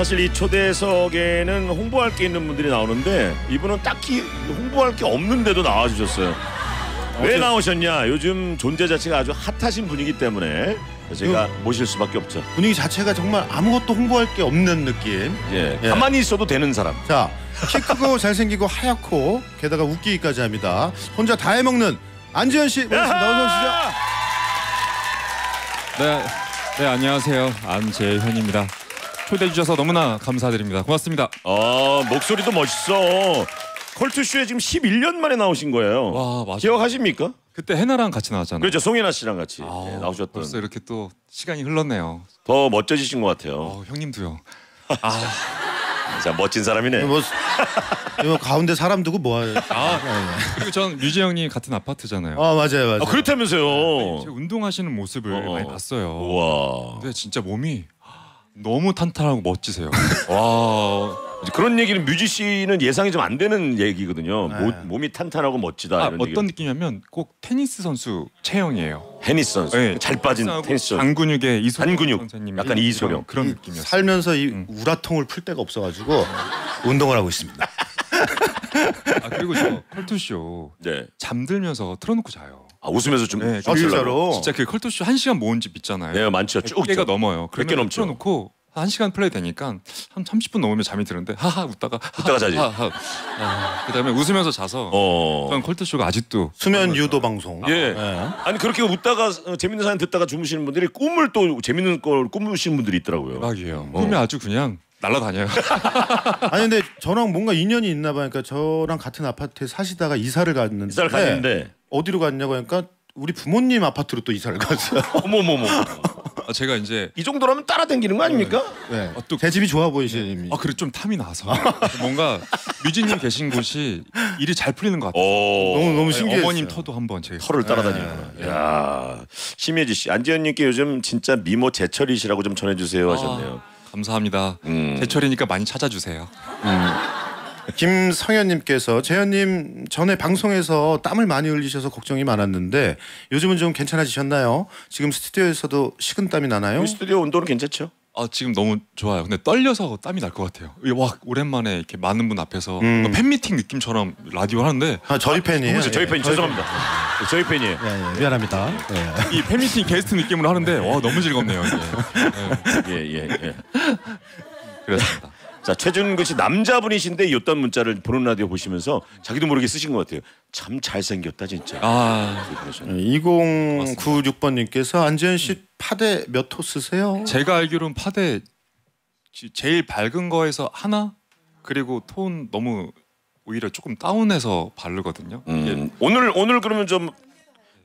사실 이 초대석에는 홍보할 게 있는 분들이 나오는데 이분은 딱히 홍보할 게 없는데도 나와주셨어요. 왜 나오셨냐? 요즘 존재 자체가 아주 핫하신 분이기 때문에 제가 모실 수밖에 없죠. 분위기 자체가 정말 아무것도 홍보할 게 없는 느낌. 예, 예. 가만히 있어도 되는 사람. 자, 키 크고 잘생기고 하얗고 게다가 웃기기까지 합니다. 혼자 다 해먹는 안지현 씨 모셨습니다. 어서 오시죠. 네, 네 안녕하세요 안재현입니다. 초대해 주셔서 너무나 감사드립니다. 고맙습니다. 어 목소리도 멋있어. 컬투쇼에 지금 11년 만에 나오신 거예요. 와 맞아. 기억하십니까? 그때 해나랑 같이 나왔잖아요. 그렇죠. 송혜나 씨랑 같이 아, 예, 나오셨던. 벌써 이렇게 또 시간이 흘렀네요. 더 멋져지신 것 같아요. 어, 형님도요. 자 멋진 사람이네. 뭐, 이거 가운데 사람 두고 뭐 하요? 아 그리고 전 뮤지 형님 같은 아파트잖아요. 아 맞아요, 맞아요. 아, 그렇다면서요. 제가 운동하시는 모습을 어. 많이 봤어요. 우와. 근데 진짜 몸이 너무 탄탄하고 멋지세요. 와. 그런 얘기는 뮤지 씨는 예상이 좀 안 되는 얘기거든요. 네. 모- 몸이 탄탄하고 멋지다 아, 이런 어떤 얘기. 느낌이냐면 꼭 테니스 선수 체형이에요. 테니스 선수 네, 잘 빠진 테니스 선수. 잔근육의 이소룡 잔근육. 선생님 약간 이소룡. 그런 느낌이었어요. 살면서 이 울화통을 풀 데가 없어가지고 운동을 하고 있습니다. 아 그리고 저 컬투쇼 네. 잠들면서 틀어놓고 자요. 아, 웃으면서 좀. 네, 좀 아. 진짜로? 진짜 그 컬투쇼 한 시간 모음집 있잖아요. 네 많죠. 쭉 100개가 있죠. 넘어요. 개 그러면 넘죠. 틀어놓고 한 시간 플레이 되니까 한 30분 넘으면 잠이 드는데 하하 웃다가 웃다가 자지. 하하. 아, 그다음에 웃으면서 자서 어. 저는 컬투쇼가 아직도 수면 유도 방송. 예. 네. 아니 그렇게 웃다가 어, 재밌는 사연 듣다가 주무시는 분들이 꿈을 또 재밌는 걸 꾸무시는 분들이 있더라고요. 대박이에요. 어. 꿈이 아주 그냥 날아다녀요. 아니 근데 저랑 뭔가 인연이 있나 봐요. 그러니까 저랑 같은 아파트에 사시다가 이사를 갔는데 이사를 갔는데 어디로 갔냐고 하니까 우리 부모님 아파트로 또 이사를 갔어요. 어머머머 아, 제가 이제 이 정도라면 따라다니는 거 아닙니까? 네. 어, 또- 제 집이 좋아 보이시니. 아 그래 좀 탐이 나서 뭔가 뮤지님 계신 곳이 일이 잘 풀리는 것 같아요. 오. 너무 너무 네, 신기했어요. 어머님 터도 한번 제가 털을 따라다니는구나. 야 심혜지 씨, 안지현님께 요즘 진짜 미모 제철이시라고 좀 전해주세요 하셨네요. 감사합니다. 음. 제철이니까 많이 찾아주세요. 김성현님께서 재현님 전에 방송에서 땀을 많이 흘리셔서 걱정이 많았는데 요즘은 좀 괜찮아지셨나요? 지금 스튜디오에서도 식은 땀이 나나요? 여기 스튜디오 온도는 괜찮죠? 아 지금 너무 좋아요. 근데 떨려서 땀이 날 것 같아요. 이게 와 오랜만에 이렇게 많은 분 앞에서 음. 뭔가 팬미팅 느낌처럼 라디오 하는데 아 저희 팬이에요. 그래서 저희 예. 팬 죄송합니다. 저희 팬이에요. 예, 예, 미안합니다. 예. 이 팬미팅 게스트 느낌으로 하는데 와 너무 즐겁네요. 네, 예, 예, 예. 그렇습니다. 자 최준근 씨 남자분이신데 이었던 문자를 보는 라디오 보시면서 자기도 모르게 쓰신 것 같아요. 참 잘생겼다 진짜. 아 그러셨네요. 2096번님께서 안지현 씨 파데 몇호 쓰세요? 제가 알기로는 파데 지- 제일 밝은 거에서 하나 그리고 톤 너무 오히려 조금 다운해서 바르거든요. 음, 오늘 오늘 그러면 좀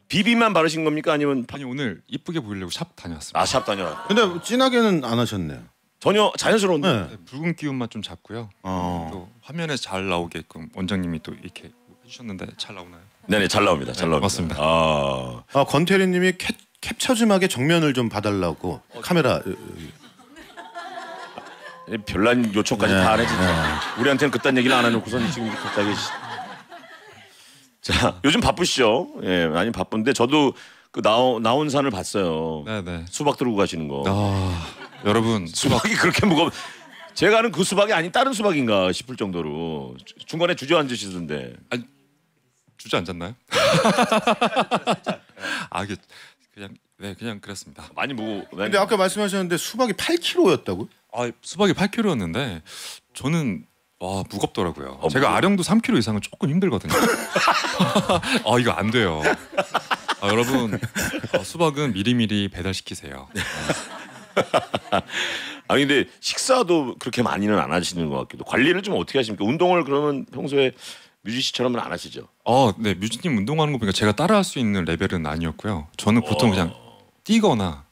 비비만 바르신 겁니까 아니면 아니 오늘 이쁘게 보이려고 샵 다녀왔습니다. 아 샵 다녀 근데 진하게는 안 하셨네요. 전혀 자연스러운데. 네. 네, 붉은 기운만 좀 잡고요. 어. 또 화면에 잘 나오게끔 원장님이 또 이렇게 해주셨는데 잘 나오나요? 네네 잘 나옵니다. 잘 네, 나옵니다. 맞습니다. 아 아 권태리님이 캡, 캡처 좀 하게 정면을 좀 봐달라고 카메라. 이 별난 요청까지 네, 다 하네 진짜. 우리한테는 그딴 얘기를 안 해놓고선 지금 갑자기. 시- 자 요즘 바쁘시죠? 예 많이 바쁜데 저도 그 나온 나온 산을 봤어요. 네네. 수박 들고 가시는 거. 아 여러분 수박 수박이 그렇게 무거워. 제가 아는 그 수박이 아닌 다른 수박인가 싶을 정도로 주- 중간에 주저앉으시던데. 주저앉았나요? 아 이게 그냥 네 그냥 그랬습니다. 많이 무거. 근데 아까 말씀하셨는데 수박이 8kg였다고? 아 수박이 8kg였는데 저는 와 무겁더라고요. 어, 제가 무거워. 아령도 3kg 이상은 조금 힘들거든요. 아 이거 안 돼요. 아, 여러분 아, 수박은 미리미리 배달시키세요. 아니 근데 식사도 그렇게 많이는 안 하시는 것 같기도. 관리를 좀 어떻게 하십니까? 운동을 그러면 평소에 뮤지 씨처럼은 안 하시죠? 어, 네 뮤지님 운동하는 거 보니까 제가 따라할 수 있는 레벨은 아니었고요. 저는 보통 그냥 뛰거나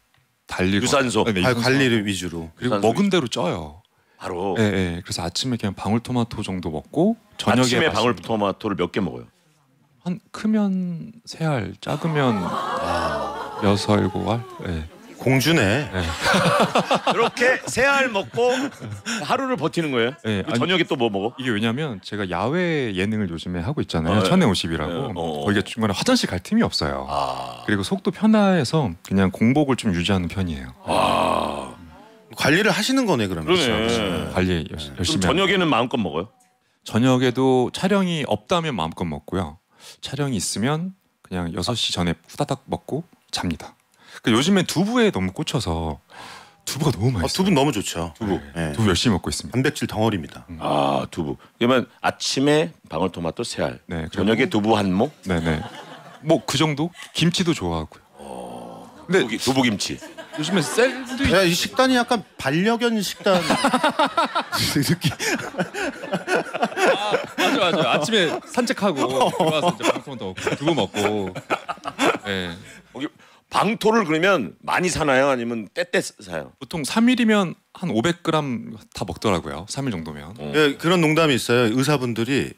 달리고 유산소. 네, 네, 아, 유산소. 관리를 위주로. 그리고 유산소 먹은 대로 쪄요. 바로 예, 예. 그래서 아침에 그냥 방울토마토 정도 먹고 저녁에 아침에 방울토마토를 몇 개 먹어요? 한 크면 세 알, 작으면 아, 여섯 일곱 알. 예. 공주네. 그렇게 세 알 먹고 하루를 버티는 거예요? 예, 그리고 아니- 저녁에 또 뭐 먹어? 이게 왜냐면 제가 야외 예능을 요즘에 하고 있잖아요. 어, 예. 천의 50이라고. 예, 어. 거기가 중간에 화장실 갈 틈이 없어요. 아, 그리고 속도 편해서 그냥 공복을 좀 유지하는 편이에요. 아. 관리를 하시는 거네 그러면. 그러네. 관리 열- 그럼 열심히. 하고. 저녁에는 마음껏 먹어요? 저녁에도 촬영이 없다면 마음껏 먹고요. 촬영이 있으면 그냥 6시 전에 후다닥 먹고 잡니다. 그 요즘에 두부에 너무 꽂혀서 두부가 너무 아, 맛있어요. 두분 너무 좋죠. 두부. 네. 두부 열심히 먹고 있습니다. 단백질 덩어리입니다. 아 두부. 그러면 아침에 방울토마토 세 알, 네, 저녁에 두부 한 모, 네네. 뭐 그 정도? 김치도 좋아하고요. 근데 두부, 두부 김치. 요즘에 셀도 야, 이 식단이 약간 반려견 식단 느낌. 맞아 맞아. 아침에 산책하고 들어와서 이제 방송도 먹고 두부 먹고. 네. 방토를 그러면 많이 사나요? 아니면 때때 사요? 보통 3일이면 한 500g 다 먹더라고요. 3일 정도면. 예, 그런 농담이 있어요. 의사분들이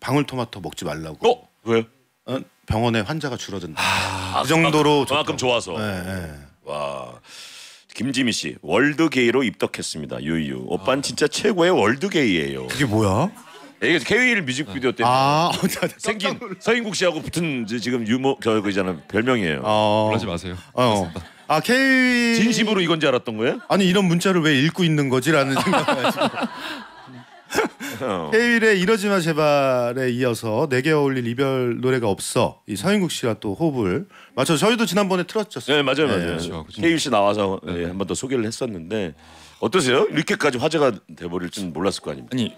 방울토마토 먹지 말라고. 어? 왜요? 어, 병원에 환자가 줄어든다. 아, 그 정도로 그만큼, 그만큼 좋아서. 예, 예. 와. 김지미 씨 world 게이로 입덕했습니다. 유유. 오빠는 진짜 최고의 world 게이예요. 그게 뭐야? 이게 케이윌 뮤직비디오 때문에 아, 생긴 서인국 씨하고 붙은 지- 지금 유머 저 그잖아 별명이에요. 어, 놀라지 마세요. 어. 아 K 진심으로 이건지 알았던 거예요? 아니 이런 문자를 왜 읽고 있는 거지라는 생각을 어. K윌의 이러지 마 제발에 이어서 내게 어울릴 이별 노래가 없어 이 서인국 씨가 또 호흡을 맞춰 저희도 지난번에 틀었죠. 네 맞아요 맞아요. 그렇죠, 그렇죠. 케이윌 씨 나와서 예, 한번 더 소개를 했었는데 어떠세요? 이렇게까지 화제가 돼버릴 줄 몰랐을 거 아닙니까? 아니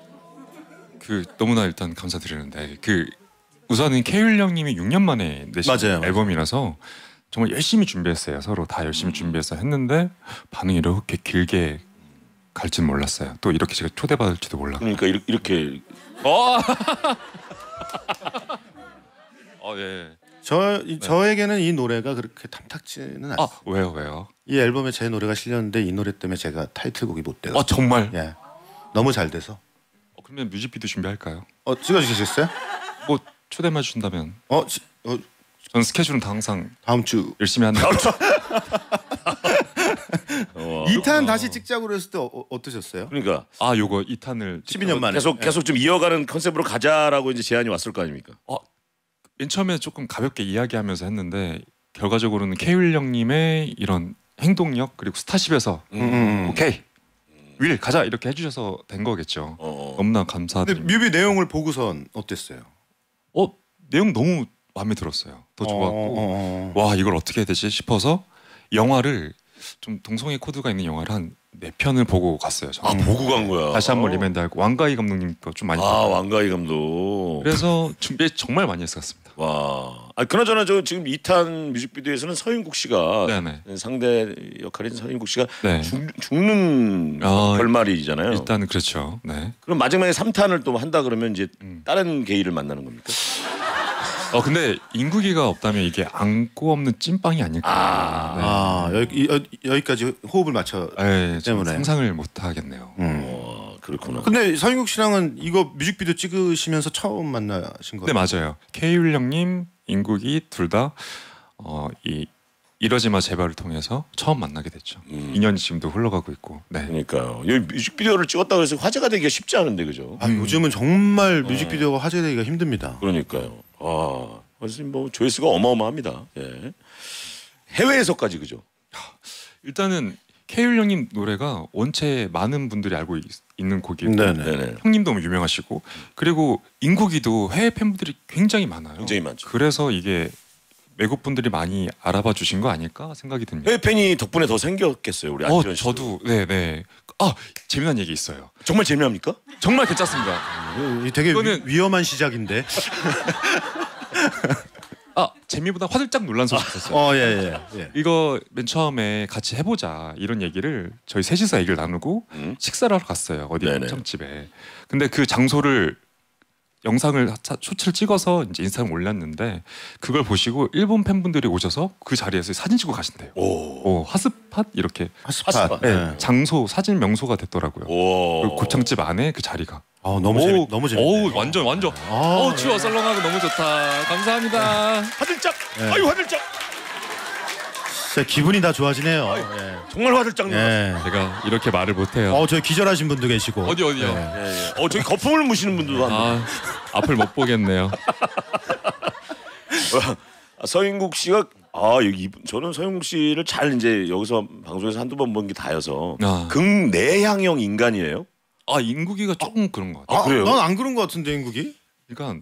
그 너무나 일단 감사드리는데 그 우선은 케일 형님이 6년 만에 내신 맞아요. 앨범이라서 정말 열심히 준비했어요. 서로 다 열심히 준비해서 했는데 반응이 이렇게 길게 갈진 몰랐어요. 또 이렇게 제가 초대받을지도 몰랐고. 그러니까 이렇게, 이렇게 어. 어 예. 저 이- 저에게는 이 노래가 그렇게 탐탁지는 않아요. 아 왜요 왜요? 이 앨범에 제 노래가 실렸는데 이 노래 때문에 제가 타이틀곡이 못 돼요. 아 정말. 예. 너무 잘 돼서. 어, 그러면 뮤직비디오 준비할까요? 어 찍어주시겠어요? 뭐 초대만 주신다면 어, 지- 어 전 스케줄은 다 항상 다음 주 열심히 하는. 어, 2탄 다시 찍자고 그랬을 때 어, 어떠셨어요? 그러니까 아 요거 2탄을 12년 만에. 계속 계속 좀 이어가는 컨셉으로 가자라고 이제 제안이 왔을 거 아닙니까? 맨 처음에 조금 가볍게 이야기하면서 했는데 결과적으로는 케일 형님의 이런 행동력 그리고 스타쉽에서 음, 음. 오케이 윌 가자 이렇게 해주셔서 된 거겠죠. 어. 너무나 근데 감사드립니다. 뮤비 내용을 보고선 어땠어요? 어 내용 너무 마음에 들었어요. 더 좋았고 어, 어, 어. 와 이걸 어떻게 해야 되지 싶어서 영화를 좀 동성애 코드가 있는 영화를 한 네 편을 보고 갔어요. 아 저는. 보고 간 거야. 다시 한번 리맨드하고 왕가희 감독님 거 좀 많이 아 봤고 왕가희 감독. 그래서 준비 정말 많이 했었습니다. 와. 아 그나저나 저 지금 2탄 뮤직비디오에서는 서인국 씨가 네네. 상대 역할인 서인국 씨가 네. 죽, 죽는 아, 결말이잖아요. 일단은 그렇죠. 네. 그럼 마지막에 3탄을 또 한다 그러면 이제 음. 다른 게이를 만나는 겁니까? 어 근데 인구기가 없다면 이게 안고 없는 찐빵이 아닐까. 아. 네. 아 여기 이- 여, 여기까지 호흡을 맞춰. 네, 좀 때문에. 상상을 못 하겠네요. 음. 어, 그렇구나. 근데 서인국 씨랑은 이거 뮤직비디오 찍으시면서 처음 만나신 거예요? 네 맞아요. 케이윌 형님, 인국이 둘 다 어, 이 이러지 마 제발을 통해서 처음 만나게 됐죠. 음. 인연이 지금도 흘러가고 있고. 네. 그러니까요. 이 뮤직비디오를 찍었다 그래서 화제가 되기가 쉽지 않은데 그죠? 아, 요즘은 정말 뮤직비디오가 화제되기가 힘듭니다. 그러니까요. 아, 그래서 뭐 조회수가 어마어마합니다. 예. 해외에서까지 그죠? 일단은 케이윌 형님 노래가 원체 많은 분들이 알고 있, 는 곡이고 네네. 네네. 형님도 너무 유명하시고 그리고 인국이도 해외 팬분들이 굉장히 많아요. 굉장히 많죠. 그래서 이게 외국 분들이 많이 알아봐 주신 거 아닐까 생각이 듭니다. 해외 팬이 덕분에 더 생겼겠어요, 우리 어, 안지현 씨. 저도 네네. 아 재미난 얘기 있어요. 정말 재미납니까? 정말 괜찮습니다. 이 되게 이거는- 위, 위험한 시작인데. 아 재미보다 화들짝 놀란 소식 있었어요. 어, 예, 예. 예. 이거 맨 처음에 같이 해보자 이런 얘기를 저희 셋이서 얘기를 나누고 음. 식사를 하러 갔어요 어디 네네. 평점집에. 근데 그 장소를 영상을 차- 쇼츠를 찍어서 이제 인스타gram 올렸는데 그걸 보시고 일본 팬분들이 오셔서 그 자리에서 사진 찍고 가신대요. 오. 오 핫스팟 이렇게 핫스팟. 핫스팟. 네, 예. 장소 사진 명소가 됐더라고요. 오. 그 곱창집 안에 그 자리가. 어, 너무 오, 재밌 너무 재밌네. 오 완전 완전. 아, 어 추워 썰렁하고 너무 좋다. 감사합니다. 화들짝. 네. 아유 화들짝. 진짜 기분이 다 좋아지네요. 예. 정말 화들짝 놀랐어요. 예. 제가 이렇게 말을 못해요. 어, 저기 기절하신 분도 계시고. 어디 어디요? 예. 예, 예. 어 저기 거품을 무시는 분들도 한. 아 앞을 못 보겠네요. 아, 서인국 씨가 아 여기 이분- 저는 서영국 씨를 잘 이제 여기서 방송에서 한두 번 본 게 다여서 아, 극내향형 인간이에요. 아 인국이가 조금 그런 것 같아요. 아, 그래요? 난 안 그런 것 같은데 인국이. 그러니까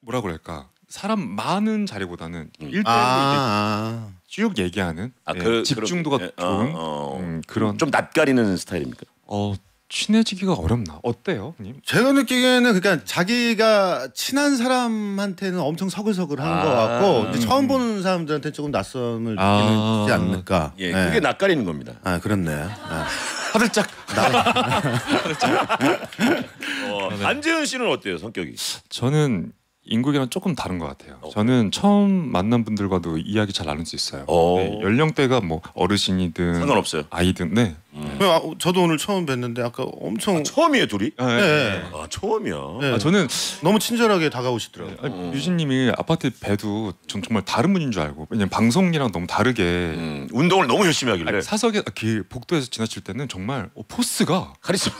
뭐라 그럴까 사람 많은 자리보다는 음. 일대일로 아, 쭉 얘기하는 아, 예, 그- 집중도가 그런- 예, 좋은 어, 어. 음, 그런 좀 낯가리는 스타일입니까? 어 친해지기가 어렵나 어때요, 님? 제가 느끼기에는 그러니까 자기가 친한 사람한테는 엄청 서글서글한 아, 것 같고 음, 이제 처음 보는 사람들한테 조금 낯섦을 아. 느끼지 않을까. 예, 네. 그게 낯가리는 겁니다. 아 그렇네. 아. 화들짝 어, 네. 안재현 씨는 어때요 성격이? 저는 인국이랑 조금 다른 것 같아요. 어. 저는 처음 만난 분들과도 이야기 잘 나눌 수 있어요. 어. 네, 연령대가 뭐 어르신이든 상관없어요. 아이든 네. 아, 저도 오늘 처음 뵀는데 아까 엄청 처음이에요 둘이? 아, 네. 네. 아 처음이야. 네. 아, 저는 너무 친절하게 다가오시더라고요. 음. 유진님이 아파트 뵈도 전 정말 다른 분인 줄 알고 왜냐면 방송이랑 너무 다르게 음, 운동을 너무 열심히 하길래 아니, 사석에 그 복도에서 지나칠 때는 정말 어, 포스가 카리스마.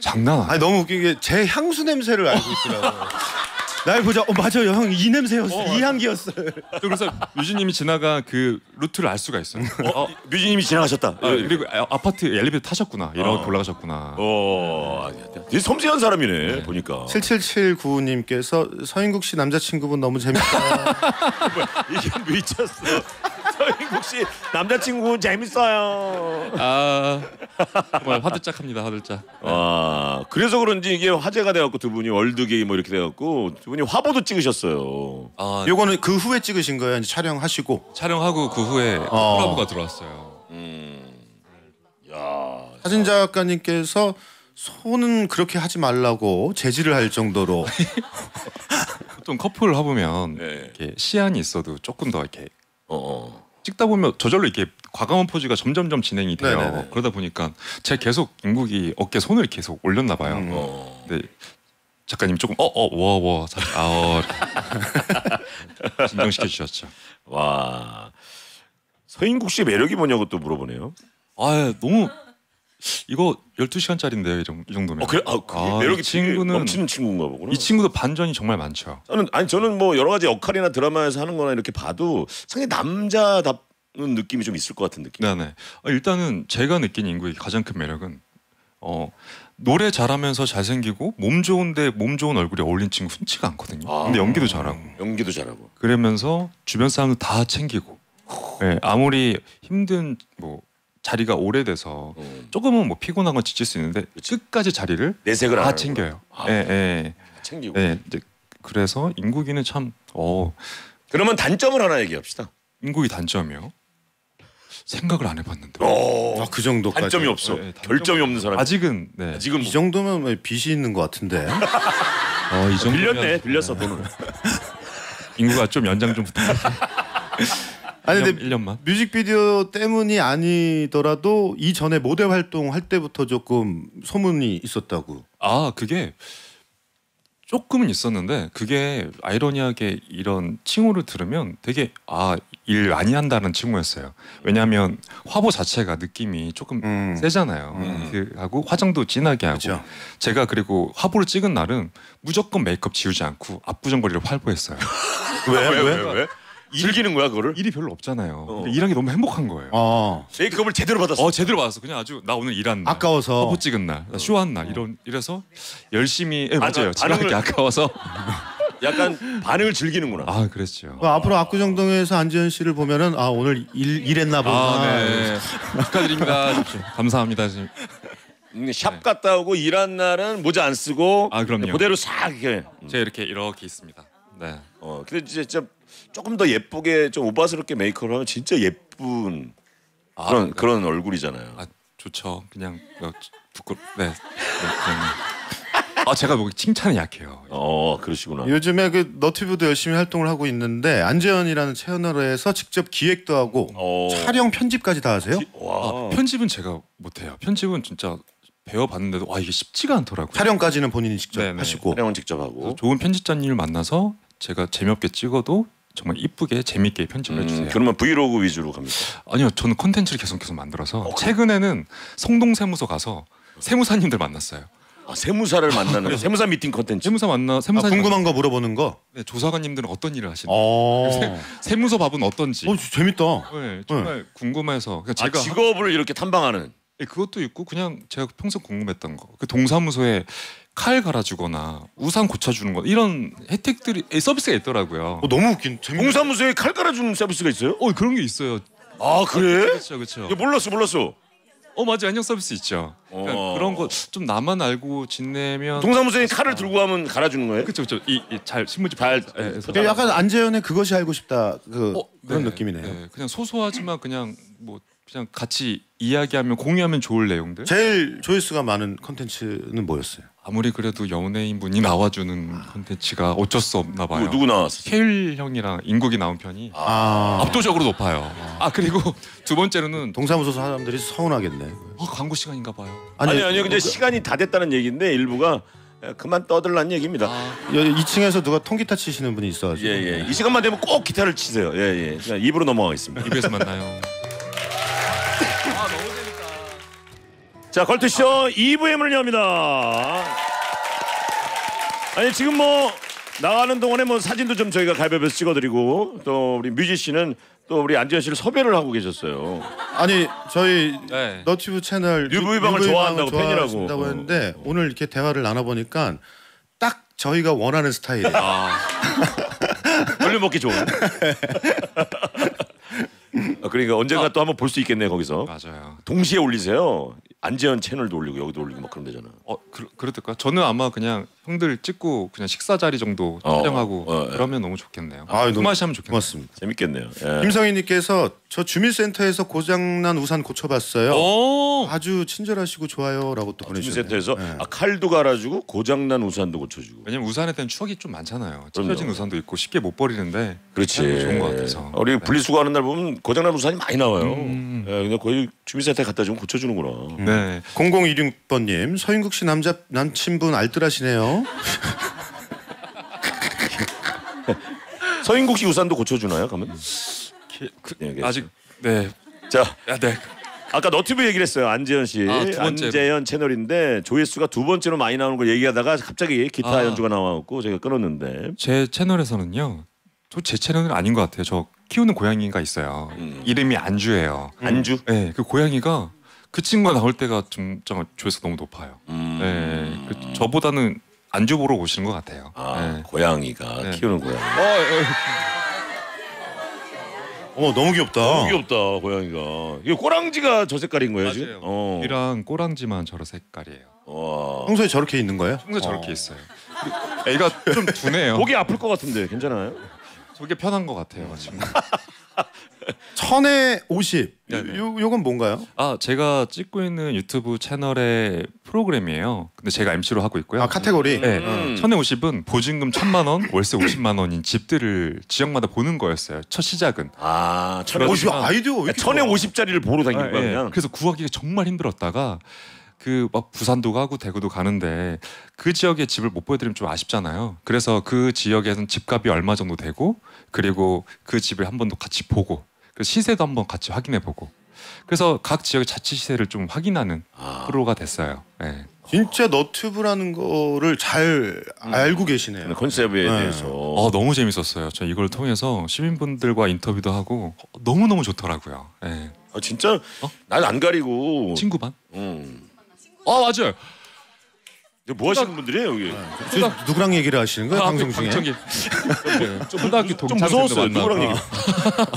장난. 아니 너무 웃긴 게 제 향수 냄새를 알고 있더라고요. 날 보자. 어 맞아요 형 이 냄새였어. 이 향기였어요. 그래서 유진님이 지나가 그 루트를 알 수가 있어요. 어, 뮤지님이 지나가셨다. 아, 그리고 아, 아파트 엘리베이터 타셨구나 이렇게 어. 올라가셨구나. 어, 되게 섬세한 사람이네 보니까. 7779님께서 서인국 씨 남자친구분 너무 재밌다. 이게 미쳤어. 서인국 씨 남자친구 재밌어요. 아 정말 화들짝합니다 화들짝. 아 그래서 그런지 이게 화제가 돼갖고 두 분이 월드게임 뭐 이렇게 돼갖고 두 분이 화보도 찍으셨어요. 아 요거는 그 후에 찍으신 거예요? 이제 촬영하시고 촬영하고 그 후에 어. 콜라보가 들어왔어요. 음, 야, 사진 작가님께서 손은 그렇게 하지 말라고 제지를 할 정도로 보통 커플 화보면 네. 이렇게 시안이 있어도 조금 더 이렇게 어, 어. 찍다 보면 저절로 이렇게 과감한 포즈가 점점점 진행이 돼요. 네네네. 그러다 보니까 제가 계속 인국이 어깨 손을 계속 올렸나 봐요. 음. 어. 근데 작가님 조금 어어워워 아 어. 진정시켜 주셨죠. 와, 서인국 씨 매력이 뭐냐고 또 물어보네요. 아 너무 이거 12시간짜리인데요 이, 정, 이 정도면. 어, 그래, 아, 아, 매력이 이 친구는- 넘치는 친구인가 보구나. 이 친구도 반전이 정말 많죠. 저는 아니 저는 뭐 여러 가지 역할이나 드라마에서 하는 거나 이렇게 봐도 상당히 남자답는 느낌이 좀 있을 것 같은 느낌. 네네. 어, 일단은 제가 느낀 인구의 가장 큰 매력은 어 노래 잘하면서 잘생기고 몸 좋은데 몸 좋은 얼굴이 어울린 친구 흔치가 않거든요. 아. 근데 연기도 잘하고 연기도 잘하고. 그러면서 주변 사람들 다 챙기고 예, 아무리 힘든 뭐 자리가 오래돼서 음. 조금은 뭐 피곤한 건 지칠 수 있는데 끝까지 자리를 내색을 안 다. 챙겨요. 아. 예, 예, 챙기고. 예. 이제 그래서 인국이는 참 어, 그러면 단점을 하나 얘기합시다. 인국이 단점이요. 생각을 안 해봤는데 어, 아, 그 정도까지. 단점이 없어. 예, 단점- 결점이 없는 사람. 아직은 네. 지금 이 정도면 뭐 빚이 있는 것 같은데. 어, 이 정도면- 빌렸네, 빌렸어 돈을. 인구가 좀 연장 좀 부탁. 아니 1년, 근데 1년만. 뮤직비디오 때문이 아니더라도 이전에 모델 활동할 때부터 조금 소문이 있었다고. 아 그게 조금은 있었는데 그게 아이러니하게 이런 칭호를 들으면 되게 아 일 많이 한다는 칭호였어요. 왜냐하면 화보 자체가 느낌이 조금 음. 세잖아요. 음. 그 하고 화장도 진하게 하고 그렇죠. 제가 그리고 화보를 찍은 날은 무조건 메이크업 지우지 않고 압구정거리를 활보했어요. 왜, 왜, 왜, 왜? 즐기는 거야 그거를? 일이 별로 없잖아요. 어. 근데 일하기 너무 행복한 거예요. 어. 메이크업을 제대로 받았어. 어 제대로 받았어. 그냥 아주 나 오늘 일한 날. 아까워서. 화보 찍은 날, 나 쇼한 날 이런 이래서 열심히 예, 아, 맞아요. 반응을- 지나기 아까워서 약간 반응을 즐기는구나. 아 그랬죠. 어, 앞으로 압구정동에서 안지현 씨를 보면은 아 오늘 일 일했나 보다. 아, 네. 축하드립니다. 감사합니다. 지금. 음, 샵 갔다 오고 일한 날은 모자 안 쓰고 아, 그럼요. 그대로 싹 이렇게. 제가 이렇게 이렇게 있습니다. 네. 어, 근데 진짜 조금 더 예쁘게 좀 오바스럽게 메이크업을 하면 진짜 예쁜 아, 그런 네. 그런 얼굴이잖아요. 아 좋죠. 그냥 어, 부끄. 네. 네, 그냥. 아 제가 뭐 칭찬에 약해요. 어, 그러시구나. 요즘에 그 너튜브도 열심히 활동을 하고 있는데 안재현이라는 채널에서 직접 기획도 하고 어. 촬영 편집까지 다 하세요? 와. 아, 편집은 제가 못해요. 편집은 진짜 배워봤는데도 와 이게 쉽지가 않더라고요. 촬영까지는 본인이 직접 네네. 하시고. 촬영은 직접 하고. 좋은 편집자님을 만나서 제가 재미없게 찍어도 정말 이쁘게 재밌게 편집을 음, 해주세요. 그러면 브이로그 위주로 갑니까? 아니요, 저는 콘텐츠를 계속 계속 만들어서 어? 최근에는 성동세무서 가서 세무사님들 만났어요. 아, 세무사를 만나는 세무사 미팅 컨텐츠. 세무사 만나 아, 세무사 궁금한 거 물어보는 거. 네, 조사관님들은 어떤 일을 하시나요? 어. 세 무서 밥은 어떤지. 어 재밌다. 네, 정말 궁금해서 그러니까 아, 제가 직업을 이렇게 탐방하는. 네, 그것도 있고 그냥 제가 평소 궁금했던 거. 그 동사무소에 칼 갈아주거나 우산 고쳐주는 거 이런 혜택들이 에, 서비스가 있더라고요. 어, 너무 웃긴. 재밌. 동사무소에 칼 갈아주는 서비스가 있어요? 어 그런 게 있어요. 아 그래? 그렇죠, 그렇죠. 몰랐어 몰랐어. 어 맞아 안녕 서비스 있죠. 그러니까 어. 그런 거 좀 나만 알고 지내면 동사무소에 칼을 들고 가면 갈아주는 거예요? 그렇죠, 그렇죠. 이잘 신문지 잘- 예, 예, 약간 안재현의 그것이 알고 싶다 그 어, 그런 네, 느낌이네요. 네, 그냥 소소하지만 그냥 뭐 그냥 같이 이야기하면 공유하면 좋을 내용들. 제일 조회수가 많은 컨텐츠는 뭐였어요? 아무리 그래도 연예인 분이 나와주는 콘텐츠가 어쩔 수 없나 봐요. 누구, 누구 나왔어? 케일 형이랑 인국이 나온 편이 아, 압도적으로 높아요. 아 그리고 두 번째로는 동사무소 사람들이 서운하겠네. 어, 광고 시간인가 봐요. 아니 아니 근데 그- 시간이 다 됐다는 얘기인데 일부가 그만 떠들란 얘기입니다. 아, 여- 2층에서 누가 통기타 치시는 분이 있어가지고. 예예. 이 시간만 되면 꼭 기타를 치세요. 예예. 그냥 입으로 넘어가겠습니다. 입에서 만나요. 자 걸트쇼 2부의 문을 엽니다. 아니 지금 뭐 나가는 동안에 뭐 사진도 좀 저희가 가위바위보에서 찍어드리고 또 우리 뮤지 씨는 또 우리 안지현 씨를 섭외를 하고 계셨어요. 아니 저희 네. 너튜브 채널 유부유방을 좋아한다고, 팬이라고. 했는데 오늘 이렇게 대화를 나눠보니까 딱 저희가 원하는 스타일이에요. 아. 돌려먹기 좋은. 아, 그러니까 언젠가 또 한번 볼 수 있겠네 거기서. 맞아요. 동시에 올리세요. 안재현 채널도 올리고 여기도 올리고 막 그럼 되잖아. 어 그, 그럴까? 저는 아마 그냥 형들 찍고 그냥 식사 자리 정도 어, 촬영하고 어, 예. 그러면 너무 좋겠네요. 아유, 그 너무 맛이 하면 좋겠네요. 고맙습니다. 재밌겠네요. 예. 김성희님께서 저 주민센터에서 고장난 우산 고쳐봤어요. 오. 아주 친절하시고 좋아요라고 또 보내주셨네요. 주민센터에서 네. 아, 칼도 갈아주고 고장난 우산도 고쳐주고. 왜냐면 우산에 대한 추억이 좀 많잖아요. 찢어진 우산도 있고 쉽게 못 버리는데 그렇지. 좋은 것 같아서. 우리 네. 분리수거 하는 날 보면 고장난 우산이 많이 나와요. 음. 예, 근데 거의 주민센터에 갖다 주면 고쳐주는구나. 네. 0026번님 서인국 씨 남자 남친분 알뜰하시네요. 서인국 씨 우산도 고쳐주나요? 가면? 기- 그, 예, 아직 네. 자, 야, 네. 아까 너튜브 얘기를 했어요. 안재현 씨. 아. 안재현 채널인데 조회수가 두 번째로 많이 나오는 걸 얘기하다가 갑자기 기타 아. 연주가 나와갖고 제가 끊었는데. 제 채널에서는요. 또 제 채널은 아닌 것 같아요. 저 키우는 고양이가 있어요. 음. 이름이 안주예요. 안주? 네, 그 고양이가 그 친구가 나올 때가 좀, 좀 조회수 너무 높아요. 음. 네, 그 저보다는 안주 보러 오시는 것 같아요. 아, 네. 고양이가 네. 키우는 고양이. 어, 어, 어 너무 귀엽다. 너무 귀엽다 고양이가. 이게 꼬랑지가 저 색깔인 거예요 지금? 맞아요. 어. 이랑 꼬랑지만 저런 색깔이에요. 와. 평소에 저렇게 있는 거예요? 평소 에 저렇게 있어요. 그리고 애가 좀 둔해요. 목이 아플 것 같은데 괜찮아요? 저게 편한 것 같아요. 지금. 천에 50. 네네. 요 요건 뭔가요? 아 제가 찍고 있는 유튜브 채널의 프로그램이에요. 근데 제가 MC로 하고 있고요. 아 카테고리. 네. 음. 천에 50은 보증금 천만 원, 월세 50만 원인 집들을 지역마다 보는 거였어요. 첫 시작은. 아 천에 어, 오십. 이 아이디어 왜 천에? 오십짜리를 보러 다니는 아, 거야 예. 그냥. 그래서 구하기가 정말 힘들었다가 그막 부산도 가고 대구도 가는데 그 지역에 집을 못 보여드리면 좀 아쉽잖아요. 그래서 그 지역에는 집값이 얼마 정도 되고 그리고 그 집을 한번더 같이 보고 그 시세도 한번 같이 확인해 보고 그래서 각 지역의 자치 시세를 좀 확인하는 아. 프로가 됐어요. 예. 진짜 너튜브라는 거를 잘 알고 계시네요. 컨셉에 네. 대해서. 어 너무 재밌었어요. 저 이걸 통해서 시민분들과 인터뷰도 하고 너무 너무 좋더라고요. 예. 아, 진짜 어? 난안 가리고. 친구반? 음. 아 맞아요. 뭐 하시는 분들이에요 여기? 지금 누구랑 얘기를 하시는 거예요? 아, 방송 중에? 방청객. 네, 좀 초등학교 좀 무서웠어요. 누구랑 얘기?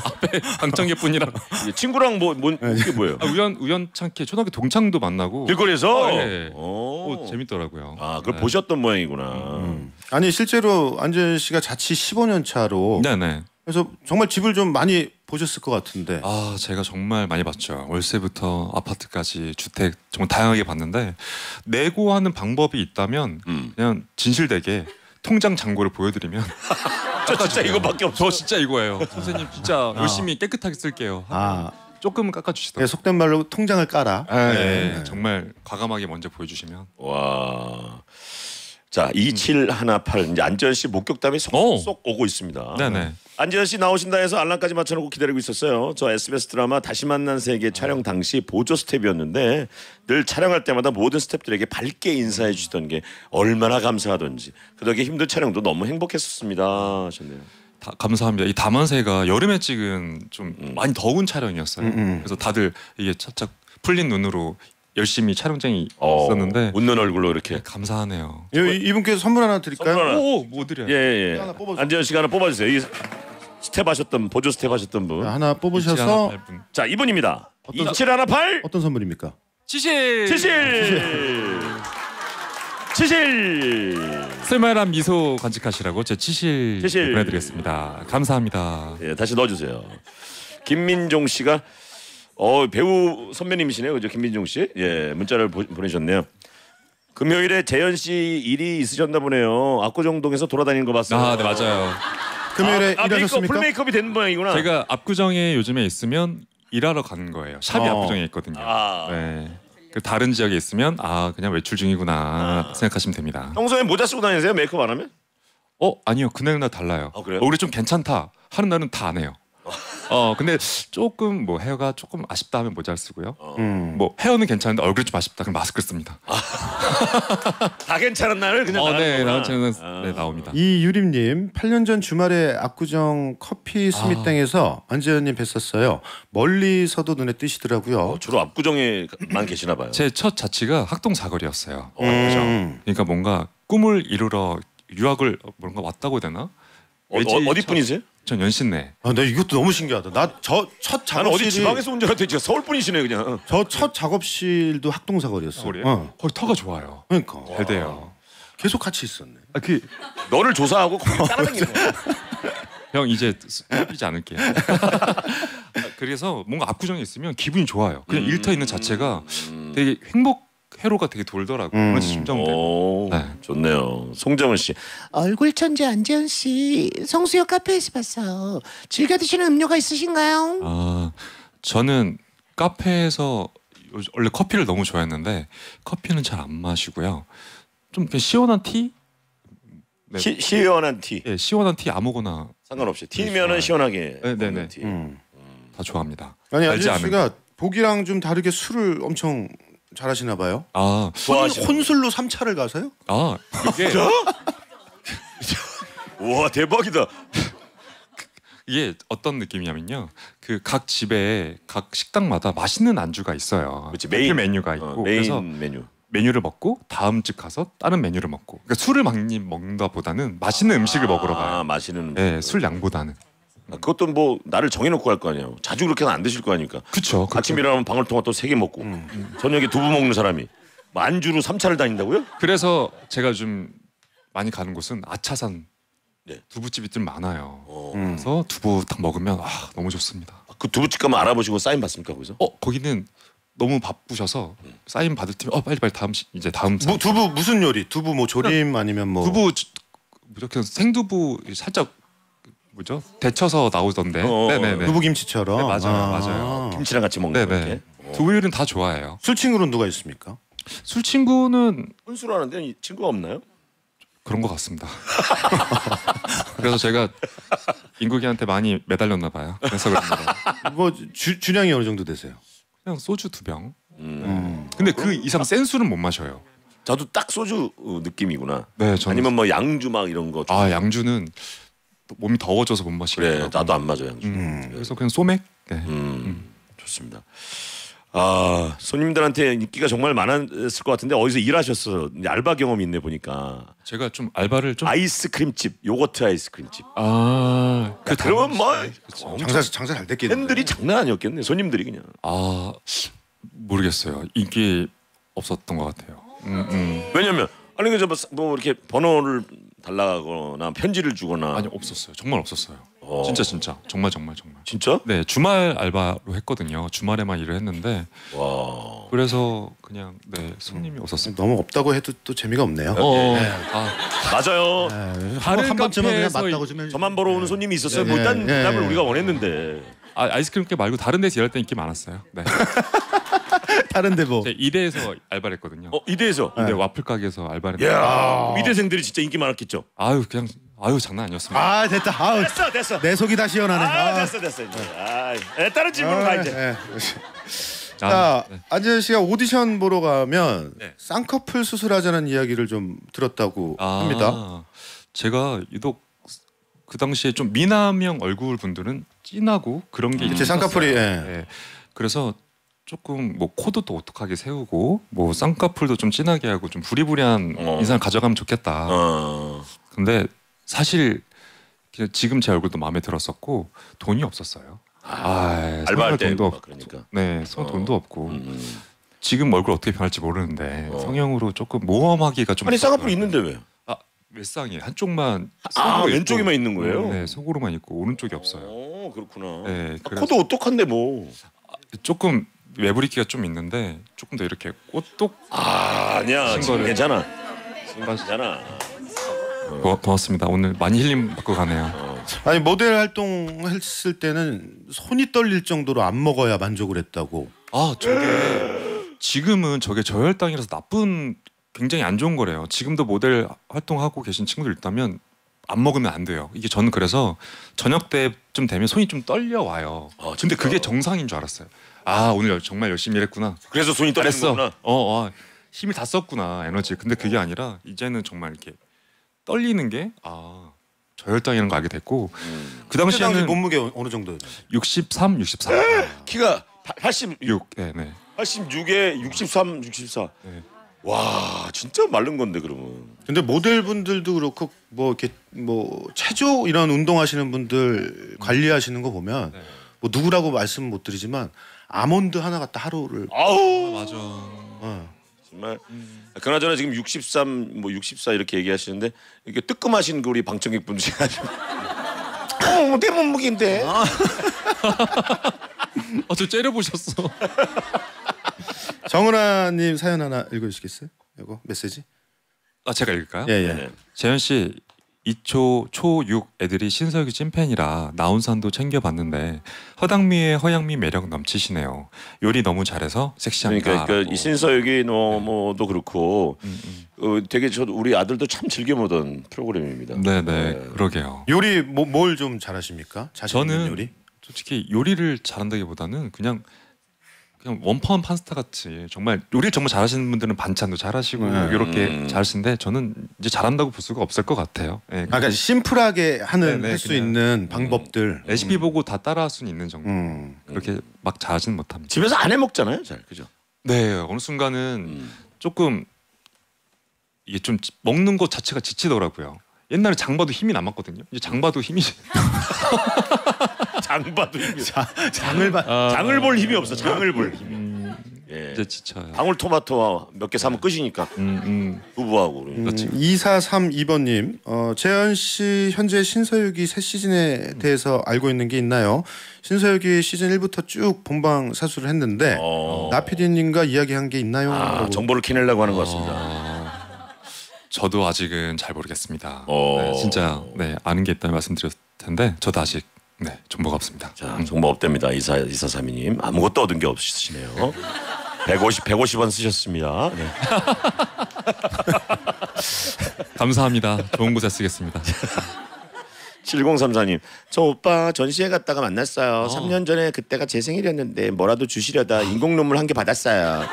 앞에 방청객 분이랑 이게 친구랑 뭐, 뭐 이게 뭐예요? 아, 우연 우연찮게 초등학교 동창도 만나고 길거리에서. 어, 예. 오. 오, 재밌더라고요. 아, 그걸 네. 보셨던 모양이구나. 음. 아니 실제로 안재현 씨가 자취 15년 차로 네네. 그래서 정말 집을 좀 많이 보셨을 것 같은데 아 제가 정말 많이 봤죠. 월세부터 아파트까지 주택 정말 다양하게 봤는데 내고 하는 방법이 있다면 음. 그냥 진실되게 통장 잔고를 보여드리면 저 진짜 이거밖에 없어. 저 진짜 이거예요. 선생님 진짜 열심히 깨끗하게 쓸게요. 아 조금은 네, 깎아주시더라고요. 속된 말로 통장을 깔아. 네, 네. 정말 과감하게 먼저 보여주시면 와. 자, 2718 이제 안전 씨 목격담이 오. 쏙쏙 오고 있습니다. 네네 안지현 씨 나오신다 해서 알람까지 맞춰놓고 기다리고 있었어요. 저 SBS 드라마 다시 만난 세계 촬영 당시 보조 스텝이었는데 늘 촬영할 때마다 모든 스텝들에게 밝게 인사해 주시던 게 얼마나 감사하던지 그 덕에 힘든 촬영도 너무 행복했었습니다. 하셨네요. 다, 감사합니다. 이 담원세가 여름에 찍은 좀 음. 많이 더운 촬영이었어요. 음. 그래서 다들 이게 착착 풀린 눈으로 열심히 촬영장이 어, 있었는데 웃는 얼굴로 이렇게. 감사하네요. 이- 이분께 선물 하나 드릴까요? 선물 하나. 오, 뭐 드려요? 예, 예. 하나 뽑아주세요. 안재현 씨가 하나 뽑아주세요. 이 스텝 하셨던 보조 스텝 하셨던 분. 자, 하나 뽑으셔서. 자 이분입니다. 어떤 이칠하나팔 어떤 선물입니까? 치실. 치실 치실. 쓸만한 미소 간직하시라고 제 치실, 치실. 보내드리겠습니다. 감사합니다. 예, 다시 넣어주세요. 김민종 씨가 어 배우 선배님이시네요, 그죠? 김민종 씨. 예, 문자를 보, 보내셨네요. 금요일에 재현 씨 일이 있으셨나 보네요. 압구정동에서 돌아다니는 거 봤어요. 아, 네 맞아요. 금요일에 아, 아, 메이크업, 일하셨습니까? 풀 메이크업이 된 모양이구나. 제가 압구정에 요즘에 있으면 일하러 가는 거예요. 샵이 어. 압구정에 있거든요. 아. 네. 그 다른 지역에 있으면 아 그냥 외출 중이구나 생각하시면 됩니다. 평소에 모자 쓰고 다니세요? 메이크업 안 하면? 어 아니요 그날날 달라요. 아, 그래요? 우리 좀 괜찮다 하는 날은 다 안 해요. 어 근데 조금 뭐 헤어가 조금 아쉽다 하면 모자를 쓰고요. 음. 뭐 헤어는 괜찮은데 얼굴이 좀 아쉽다 그럼 마스크를 씁니다. 다 괜찮은 날을 그냥 어, 네. 나온 채는 아. 네 나옵니다. 이 유림님 8년 전 주말에 압구정 커피 스미땡에서 안재현님 뵀었어요. 멀리서도 눈에 띄시더라고요. 어, 주로 압구정에만 계시나 봐요. 제 첫 자취가 학동 사거리였어요. 어? 음. 그러니까 뭔가 꿈을 이루러 유학을 뭔가 왔다고 해야 되나? 어, 외지 어, 어디 첫- 분이세요? 전 연신내. 아, 나 이것도 너무 신기하다. 나 저 첫 나는 어디 작업실이 지방에서 온 줄 알았더니 진짜 서울 분이시네 그냥. 저 첫 작업실도 학동사거리였어. 서울이에요? 어. 거기 터가 좋아요. 그러니까 잘 돼요. 계속 같이 있었네. 아, 그 너를 조사하고 거기 따라다니는 거야. 형 이제 삐지 않을게요. 그래서 뭔가 압구정에 있으면 기분이 좋아요. 그냥 음. 일터 있는 자체가 되게 행복 회로가 되게 돌더라고요. 음. 그래서 심정되고. 오, 네. 좋네요. 송정은 씨. 얼굴 천재 안재현 씨 성수역 카페에서 봤어요. 즐겨 드시는 음료가 있으신가요? 아 저는 카페에서 요- 원래 커피를 너무 좋아했는데 커피는 잘 안 마시고요. 좀 그냥 시원한 티? 네. 시, 시원한 티. 예, 시원한 티 아무거나 상관없이 티면은 시원하게. 네, 네, 네. 티. 음. 다 좋아합니다. 아니 알지 안재현 씨가 보기랑 좀 다르게 술을 엄청 잘하시나 봐요. 아, 혼, 혼술로 3차를 가서요? 아 이게 우와 대박이다. 이게 어떤 느낌이냐면요. 그 각 집에 각 식당마다 맛있는 안주가 있어요. 그치, 메인 메인. 메뉴가 어, 있고 메인 그래서 메뉴. 메뉴를 먹고 다음 집 가서 다른 메뉴를 먹고 그러니까 술을 많이 먹는다보다는 맛있는 음식을 먹으러 아 가요. 마시는. 네, 술 양보다는. 아, 그것도 뭐 나를 정해놓고 갈 거 아니야. 자주 그렇게는 안 드실 거 아니까. 그쵸. 아침 일어나면 방울토마토 세 개 먹고 저녁에 두부 먹는 사람이 뭐 안주로 3차를 다닌다고요? 그래서 제가 좀 많이 가는 곳은 아차산 네. 두부집이 좀 많아요. 어. 그래서 두부 딱 먹으면 아 너무 좋습니다. 그 두부집 가면 알아보시고 사인 받습니까 거기서? 어 거기는 너무 바쁘셔서 사인 받을 팀어 빨리 빨리 다음 시, 이제 다음 사- 뭐 두부 무슨 요리? 두부 뭐 조림 아니면 뭐 두부 주- 무조건 생두부 살짝 뭐죠 데쳐서 나오던데. 어, 네네네. 두부 김치처럼. 네, 맞아요, 맞아요. 김치랑 같이 먹는 네네. 거렇게 두부 요리는 다 좋아해요. 술 친구는 누가 있습니까? 술 친구는 혼술 하는데 이 친구가 없나요? 그런 것 같습니다. 그래서 제가 인국이한테 많이 매달렸나 봐요. 그래서 그럽니다. 뭐 주, 주량이 어느 정도 되세요? 그냥 소주 두 병. 음. 음. 근데 그 이상 센 술은 못 마셔요. 저도 딱 소주 어, 느낌이구나. 네, 저는 아니면 뭐 양주 막 이런 거. 아 양주는 또 몸이 더워져서 못 그래 마시겠더라고요. 나도 안 맞아 양주. 음, 그래서 그냥 소맥. 네. 음, 좋습니다. 아 손님들한테 인기가 정말 많았을 것 같은데 어디서 일하셨어? 알바 경험이 있네 보니까 제가 좀 알바를 좀 아이스크림집 요거트 아이스크림집. 아, 그 그러면 뭐 장사 장사 잘 됐겠네. 팬들이 장난 아니었겠네 손님들이 그냥. 아 모르겠어요. 인기 없었던 것 같아요. 음, 음. 왜냐면 아니 그저 뭐, 뭐 이렇게 번호를 달라거나 편지를 주거나 아니 없었어요. 정말 없었어요. 어. 진짜 진짜 정말 정말 정말. 진짜? 네 주말 알바로 했거든요. 주말에만 일을 했는데 와. 그래서 그냥 네 손님이 없었습니다. 너무 없다고 해도 또 재미가 없네요. 어, 네. 아, 맞아요. 네, 다른 한 번쯤은 그냥 카페에서 맞다고 좀 해주세요. 저만 보러 오는 손님이 있었어요. 네, 뭐 일단 네, 대답을 네. 우리가 원했는데. 아 아이스크림 게 말고 다른 데서 일할 때 인기 많았어요. 네. 다른데 뭐 제가 이대에서 알바를 했거든요. 어 이대에서. 이대 와플 가게에서 알바를 했는데 야 이대생들이 진짜 인기 많았겠죠. 아유 그냥 아유 장난 아니었습니다. 아 됐다. 아우, 됐어 됐어. 내 속이 다 시원하네. 아 됐어 됐어 이제. 아, 예, 다른 질문으로 가 이제. 예. 아, 자, 네. 안재현 씨가 오디션 보러 가면 네. 쌍꺼풀 수술하자는 이야기를 좀 들었다고 아, 합니다. 제가 유독 그 당시에 좀 미남형 얼굴 분들은 진하고 그런 게 그치, 있었어요. 쌍꺼풀이, 예. 예. 그래서 조금 뭐 코도 또 어떡하게 세우고 뭐 쌍꺼풀도 좀 진하게 하고 좀 부리부리한 어. 인상을 가져가면 좋겠다. 어. 근데 사실 그냥 지금 제 얼굴도 마음에 들었었고 돈이 없었어요. 아, 알바할 때 돈도 막 없고, 그러니까. 네, 손 어. 돈도 없고 음. 지금 얼굴 어떻게 변할지 모르는데 어. 성형으로 조금 모험하기가 좀 아니 쌍꺼풀. 있는데 왜? 아 왼쌍이 한쪽만 아 왼쪽에만 있는 거예요? 네 소고로만 있고 오른쪽이 없어요. 어 그렇구나. 네, 아, 코도 어떡한데 뭐. 조금 외부리기가 좀 있는데 조금 더 이렇게 꽃독 아 아니야 신 지금. 괜찮아. 지금 괜찮아. 고, 고맙습니다. 오늘 많이 힐링 받고 가네요. 아니 모델 활동했을 때는 손이 떨릴 정도로 안 먹어야 만족을 했다고. 아 저게 지금은 저게 저혈당이라서 나쁜 굉장히 안 좋은 거래요. 지금도 모델 활동하고 계신 친구들 있다면 안 먹으면 안 돼요. 이게 저는 그래서 저녁 때좀 되면 손이 좀 떨려 와요. 아, 근데? 그게 정상인 줄 알았어요. 아 오늘 정말 열심히 일했구나. 그래서 손이 떨리는 잘했어. 거구나. 어, 어, 힘을 다 썼구나 에너지. 근데 그게 아니라 이제는 정말 이렇게 떨리는 게아 저혈당이라는 거 알게 됐고 음. 그 당시에는 몸무게 어느 정도였나요? 63, 64. 키가 86, 6. 네, 네. 86에 63, 64. 네. 와 진짜 마른 건데 그러면. 근데 모델분들도 그렇고 뭐 이렇게 뭐 체조 이런 운동하시는 분들 관리하시는 거 보면 네. 뭐 누구라고 말씀 못 드리지만 아몬드 하나 갖다 하루를 아우 맞아. 어. 정말. 그나저나 지금 63, 뭐 64 이렇게 얘기하시는데 이렇게 뜨끔하신 그 우리 방청객 분들이 아주. 어, 내 몸무게인데. 아, 저 째려보셨어. 정은아님 사연 하나 읽어주시겠어요? 이거 메시지? 아, 제가 읽을까요? 예 예. 네. 재현 씨 2초 초 6 애들이 신서유기 찐팬이라 나온산도 챙겨봤는데 허당미의 허양미 매력 넘치시네요. 요리 너무 잘해서 섹시합니다. 그러니까, 그러니까. 이 신서유기 노모도 그렇고 음, 음. 어, 되게 저 우리 아들도 참 즐겨 보던 프로그램입니다. 네네 네. 그러게요. 요리 뭐, 뭘 좀 잘하십니까? 저는 요리? 솔직히 요리를 잘한다기보다는 그냥 그냥 원판 파스타 같이 정말 요리를 정말 잘하시는 분들은 반찬도 잘하시고 네. 이렇게 음. 잘하시는데 저는 이제 잘한다고 볼 수가 없을 것 같아요. 예. 아, 그러니까 심플하게 하는 네네, 할 수 그냥. 있는 방법들. 레시피 보고 다 따라할 수는 있는 정도. 음. 그렇게 막 잘하지는 못합니다. 집에서 안 해 먹잖아요, 잘 그죠? 네 어느 순간은 음. 조금 이게 좀 지- 먹는 것 자체가 지치더라고요. 옛날에 장봐도 힘이 남았거든요. 이제 장봐도 힘이 장 봐도 힘이 자, 장을 봐. 장을 볼 힘이 없어. 장을 볼 힘이. 음, 예. 이제 지쳐요. 방울토마토 몇 개 사면 끝이니까 음, 음. 부부하고 그러니까. 음, 2432번님, 어, 재현 씨 현재 신서유기 새 시즌에 대해서 알고 있는 게 있나요? 신서유기 시즌 1부터 쭉 본방 사수를 했는데 어. 나 PD님과 이야기한 게 있나요? 아. 정보를 캐내려고 하는 것 같습니다. 아, 저도 아직은 잘 모르겠습니다. 어. 네, 진짜 네 아는 게 있다면 말씀드렸을 텐데 저도 아직 네 정보가 없습니다. 자, 정보 없답니다. 이사 이사삼이님 아무것도 얻은 게 없으시네요. 150 150원 쓰셨습니다. 네. 감사합니다. 좋은 곳에 쓰겠습니다. 7034님, 저 오빠 전시회 갔다가 만났어요. 3년 전에 그때가 제 생일이었는데 뭐라도 주시려다 인공 눈물 한 개 받았어요.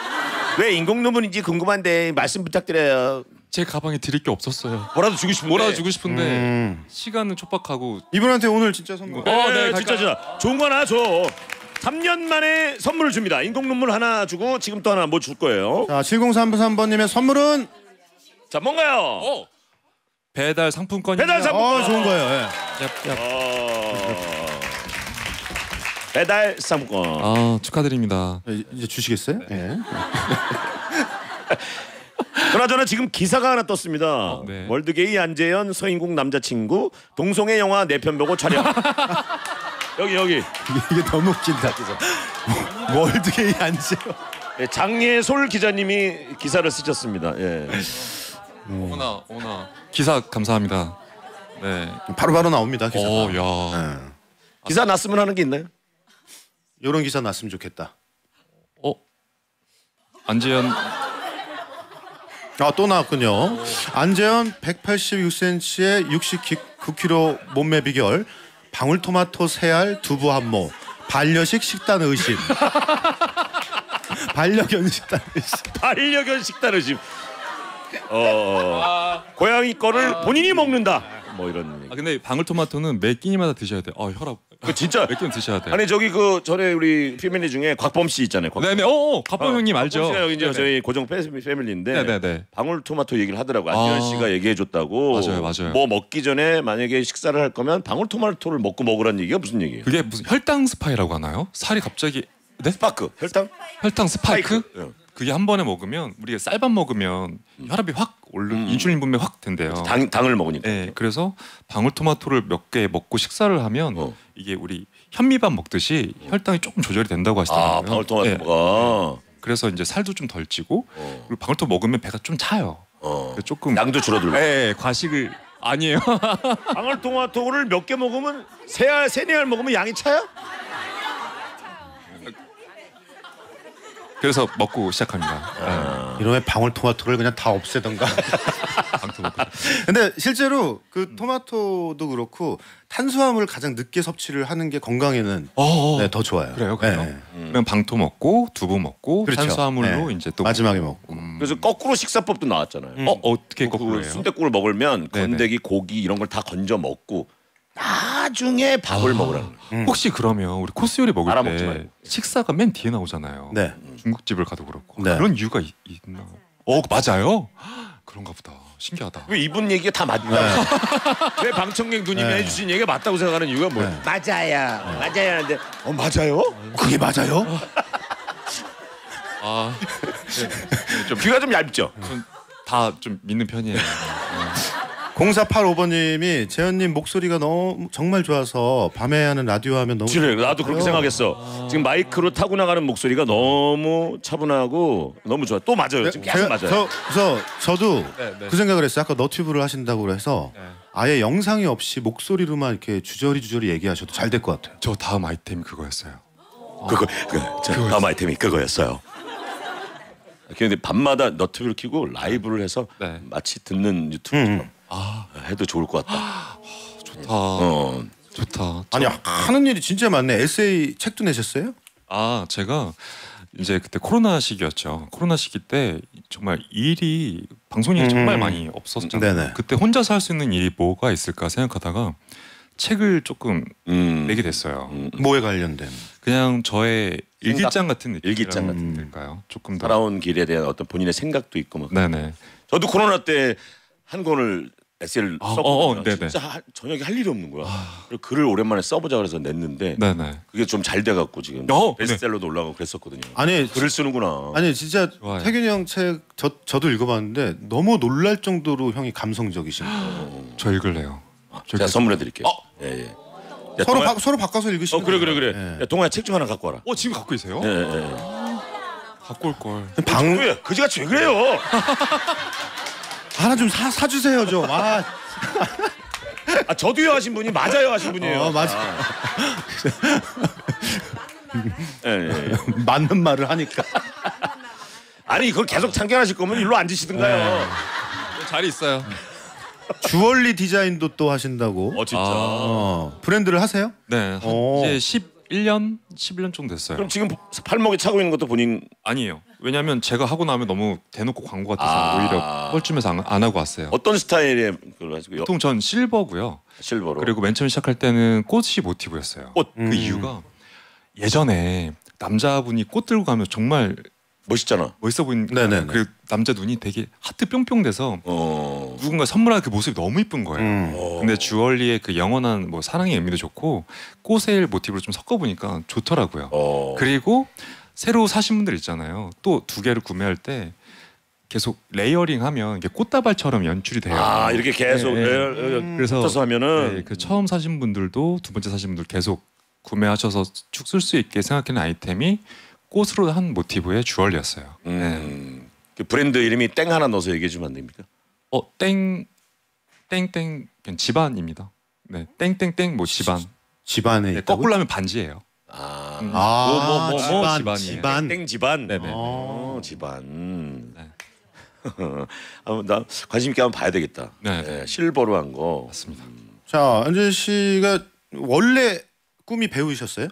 왜 인공 눈물인지 궁금한데 말씀 부탁드려요. 제 가방에 드릴 게 없었어요. 뭐라도 주고 싶은데. 뭐라도 주고 싶은데 음. 시간은 촉박하고 이분한테 오늘 진짜 선물. 어, 네, 갈까요? 진짜 진짜 좋은 거 하나 줘. 3년 만에 선물을 줍니다. 인공 눈물 하나 주고 지금 또 하나 뭐 줄 거예요. 자, 7033번님의 선물은 자, 뭔가요? 어 배달 상품권이 배달 상품권. 어, 좋은 거예요. 예. 어... 배달 상품권. 아 축하드립니다. 이- 이제 주시겠어요? 예. 그나저나 지금 기사가 하나 떴습니다. 네. 월드게이 안재현 서인국 남자친구 동성애 영화 네편 보고 촬영. 여기 여기 이게, 너무 웃긴다. 월드게이 안지요. 예, 장예솔 기자님이 기사를 쓰셨습니다. 예. 오나 오나 기사 감사합니다. 네. 바로바로 나옵니다. 기사가. 어, 야. 예. 기사 났으면 하는 게 있나요? 이런 기사 났으면 좋겠다. 어. 안재현 아 또 나왔군요. 안재현 186cm에 60키 9kg 몸매 비결 방울토마토 세알 두부 한모 반려식 식단 의심 반려견 식단 의심 반려견 식단을 지금 어 고양이 거를 본인이 먹는다. 뭐 이런. 얘기. 아 근데 방울토마토는 매 끼니마다 드셔야 돼요. 어 혈압. 그 진짜 몇 끼는 드셔야 돼요. 아니 저기 그 전에 우리 패밀리 중에 곽범 씨 있잖아요. 곽- 네네. 어, 가빠 형님 알죠? 곽범 씨가 이제 네네. 저희 고정 패- 패밀리인데 네네네. 방울토마토 얘기를 하더라고 안재현 아. 씨가 얘기해 줬다고. 맞아요, 맞아요. 뭐 먹기 전에 만약에 식사를 할 거면 방울토마토를 먹고 먹으란 얘기가 무슨 얘기예요? 그게 무슨 혈당 spike라고 하나요? 살이 갑자기 네? 스파크 혈당 혈당 스파이크? 스파이크. 예. 그게 한 번에 먹으면 우리가 쌀밥 먹으면 혈압이 확 오르 음. 인슐린 분비 확 된대요. 당 당을 먹으니까. 네, 그래서 방울토마토를 몇 개 먹고 식사를 하면 어. 이게 우리 현미밥 먹듯이 혈당이 조금 조절이 된다고 하시더라고요. 아 방울토마토가 네, 그래서 이제 살도 좀 덜 찌고 어. 그리고 방울토 먹으면 배가 좀 차요. 어. 조금 양도 줄어들고. 네, 과식을 아니에요. 방울토마토를 몇 개 먹으면 세 알, 세네 알 먹으면 양이 차요? 그래서 먹고 시작합니다. 이놈의 방울토마토를 그냥 다 없애던가. 근데 실제로 그 토마토도 그렇고 탄수화물을 가장 늦게 섭취를 하는 게 건강에는 어, 어. 네, 더 좋아요. 그래요, 그래요. 네. 그냥 방토 먹고 두부 먹고 그렇죠. 탄수화물로 네. 이제 또 마지막에 먹고. 그래서 거꾸로 식사법도 나왔잖아요. 어 어떻게 거꾸로요? 순대국을 먹으면. 건더기, 고기 이런 걸 다 건져 먹고 나중에 밥을 아. 먹으라는 거예요. 혹시 그러면 우리 코스 요리 먹을 알아먹지 때 말고. 식사가 맨 뒤에 나오잖아요. 네. 중국집을 가도 그렇고 네. 그런 이유가 있, 있나? 어 맞아요? 그런가 보다. 신기하다. 왜 이분 얘기가 다 맞나? 왜 방청객 누님이 네. 해주신 얘기가 맞다고 생각하는 이유가 뭐예요? 네. 맞아요, 맞아요 하는데 어 맞아요? 그게 맞아요? 아, 좀 귀가 좀 얇죠. 다 좀 믿는 편이에요. 0485번님이 재현님 목소리가 너무 정말 좋아서 밤에 하는 라디오 하면 너무 그래, 나도 그렇게 좋아요. 생각했어. 지금 마이크로 타고 나가는 목소리가 너무 차분하고 너무 좋아. 또 맞아요. 지금 계속 맞아요. 저, 그래서 저도 네, 네. 그 생각을 했어요. 아까 너튜브를 하신다고 그래서 네. 아예 영상이 없이 목소리로만 이렇게 주저리 주저리 얘기하셔도 잘 될 것 같아요. 저 다음 아이템이 그거였어요. 그거 그, 저 다음 아이템이 그거였어요. 근데 밤마다 너튜브를 켜고 라이브를 해서 네. 마치 듣는 유튜브처럼 아 해도 좋을 것 같다. 좋다. 어. 좋다. 아니 하는 일이 진짜 많네. 에세이 책도 내셨어요? 아 제가 이제 그때 코로나 시기였죠. 코로나 시기 때 정말 일이 방송이 음. 정말 많이 없었잖아요. 네네. 그때 혼자서 할 수 있는 일이 뭐가 있을까 생각하다가 책을 조금 음. 내게 됐어요. 음. 뭐에 관련된? 그냥 저의 일기장 같은 느낌. 일기장 같은 느낌일까요? 조금 더. 살아온 길에 대한 어떤 본인의 생각도 있고 막. 네네. 저도 코로나 때 한 권을 에세이를 아, 썼거든요. 어, 어, 네네. 진짜 하- 저녁에 할 일이 없는 거야. 그리고 글을 오랜만에 써보자 그래서 냈는데 네네. 그게 좀 잘 돼갖고 지금 어, 베스트셀러도 올라가고 그랬었거든요. 아니 글을 쓰는구나. 아니 진짜 좋아요. 태균이 형 책저 저도 읽어봤는데 너무 놀랄 정도로 형이 감성적이신 거예요. 저 읽을래요. 저 제가 읽- 선물해드릴게요. 예, 예. 야, 서로 동아- 바, 서로 바꿔서 읽으시면 어 그래 그래 그래. 야, 동아야 책 좀 하나 갖고 와라. 어 지금 갖고 있어요? 예, 예, 예. 갖고 올 걸. 예. 방왜 그지같이 왜 그래요? 하나 좀 사 사주세요 좀. 아, 아 저도요 하신 분이 맞아요 하신 분이에요. 어, 맞아. 예, 예, 예. 맞는 말을 하니까. 아니 그걸 계속 참견하실 거면 일로 앉으시든가요. 자리 있어요. 주얼리 디자인도 또 하신다고. 어 진짜. 어, 브랜드를 하세요? 네. 한 오. 이제 11년 11년 정도 됐어요. 그럼 지금 팔목에 차고 있는 것도 본인 아니에요. 왜냐하면 제가 하고 나면 너무 대놓고 광고 같아서 아. 오히려 뻘쭘해서 안, 안 하고 왔어요. 어떤 스타일의 그걸 여- 보통 전 실버고요. 실버로. 그리고 맨 처음 시작할 때는 꽃이 모티브였어요. 꽃. 그 이유가 예전에 남자분이 꽃 들고 가면 정말 멋있잖아. 멋있어 보이는 네네네. 그 남자 눈이 되게 하트 뿅뿅 돼서 어. 누군가 선물한 그 모습이 너무 이쁜 거예요. 음. 어. 근데 주얼리의 그 영원한 뭐 사랑의 의미도 좋고 꽃을 모티브로 좀 섞어 보니까 좋더라고요. 어. 그리고 새로 사신 분들 있잖아요. 또 두 개를 구매할 때 계속 layering하면 이게 꽃다발처럼 연출이 돼요. 아 이렇게 계속 네, 네. 레- 레- 그래서 붙어서 하면은 네, 그 처음 사신 분들도 두 번째 사신 분들 계속 구매하셔서 쭉 쓸 수 있게 생각하는 아이템이 꽃으로 한 모티브의 주얼리였어요. 네. 음, 그 브랜드 이름이 땡 하나 넣어서 얘기해 주면 안 됩니까? 어, 땡 땡땡 그냥 집안입니다. 네, 땡땡땡 뭐 집안. 집안에 네, 있다고? 거꾸로 하면 반지예요. 아, 음. 아, 뭐, 뭐, 뭐, 뭐 집안, 집안이에요. 집안. 땡 집안. 네네. 어, 집안. 네. 아, 나 관심 있게 한번 봐야 되겠다. 네. 네, 실버로 한 거. 맞습니다. 자 안재현 씨가 원래 꿈이 배우이셨어요?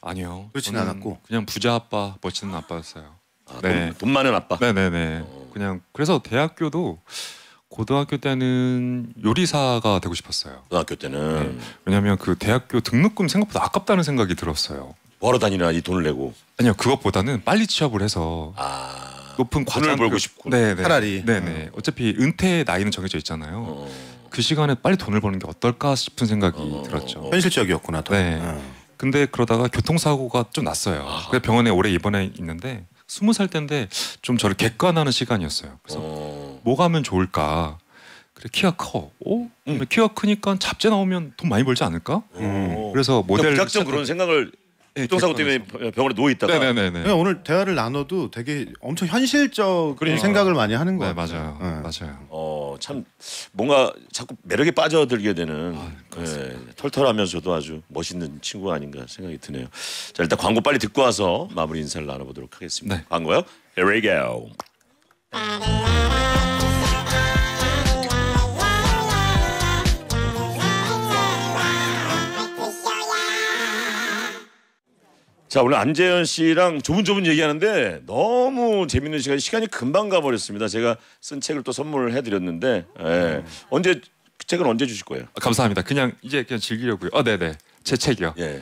아니요. 그렇진 저는 않았고. 그냥 부자 아빠, 멋지는 아빠였어요. 아, 네. 돈, 돈 많은 아빠. 네네네. 그냥 그래서 대학교도 고등학교 때는 요리사가 되고 싶었어요. 고등학교 때는 왜냐하면 그 대학교 등록금 생각보다 아깝다는 생각이 들었어요. 뭐하러 다니나 이 돈을 내고. 아니요 그것보다는 빨리 취업을 해서 아. 높은 과장 벌고 싶고. 네네. 차라리. 네네. 어차피 은퇴 나이는 정해져 있잖아요. 어. 그 시간에 빨리 돈을 버는 게 어떨까 싶은 생각이 어. 들었죠. 현실적이었구나. 더. 네. 어. 근데 그러다가 교통사고가 좀 났어요. 아. 그래서 병원에 오래 입원해 있는데 스무 살 때인데 좀 저를 객관하는 시간이었어요. 그래서 어. 뭐 가면 좋을까? 그래 키가 커. 어? 음. 키가 크니까 잡재 나오면 돈 많이 벌지 않을까? 어. 그래서 모델 그러니까 무작정 그런 생각을 네, 교통사고 때문에 객관해서. 병원에 누워 있다가 네네네네. 그냥 오늘 대화를 나눠도 되게 엄청 현실적 그러니까. 생각을 많이 하는 네 거예요. 맞아요. 네. 맞아요. 어, 참 뭔가 자꾸 매력에 빠져들게 되는 아, 예, 털털하면서도 아주 멋있는 친구가 아닌가 생각이 드네요. 자 일단 광고 빨리 듣고 와서 마무리 인사를 나눠보도록 하겠습니다. 네. 광고요. Here we go. 자 오늘 안재현 씨랑 조문조문 얘기하는데 너무 재밌는 시간 시간이 금방 가버렸습니다. 제가 쓴 책을 또 선물을 해드렸는데 예. 언제 그 책은 언제 주실 거예요? 아, 감사합니다. 그냥 이제 그냥 즐기려고요. 아 네네. 제 책이요. 예.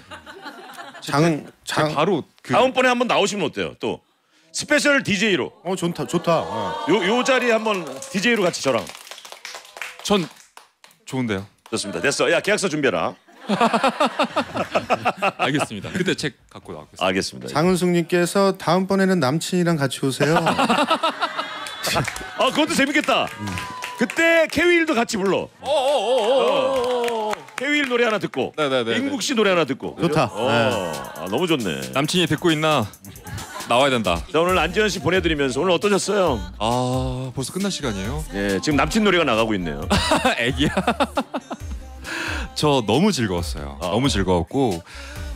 장, 장, 바로 그 다음번에 한번 나오시면 어때요? 또 special DJ로 어 좋다, 좋다. 어. 요, 요 자리에 한번 DJ로 같이 저랑 전 좋은데요. 좋습니다. 됐어. 야 계약서 준비해라. 알겠습니다. 그때 책 갖고 나왔겠습니다. 알겠습니다. 장은숙님께서 다음번에는 남친이랑 같이 오세요. 아 그것도 재밌겠다. 그때 케윌도 같이 불러. 어. 케윌 노래 하나 듣고 네네네. 인국 씨 노래 하나 듣고. 좋다. 어, 아, 너무 좋네. 남친이 듣고 있나? 나와야 된다. 자 오늘 안지현 씨 보내드리면서 오늘 어떠셨어요? 아 벌써 끝날 시간이에요? 예, 지금 남친 노래가 나가고 있네요. 애기야. 저 너무 즐거웠어요. 아. 너무 즐거웠고